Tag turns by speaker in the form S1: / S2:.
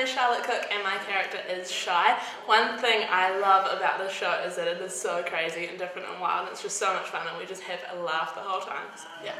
S1: is Charlotte Cook and my character is Shy. One thing I love about this show is that it is so crazy and different and wild and it's just so much fun and we just have a laugh the whole time. So, yeah.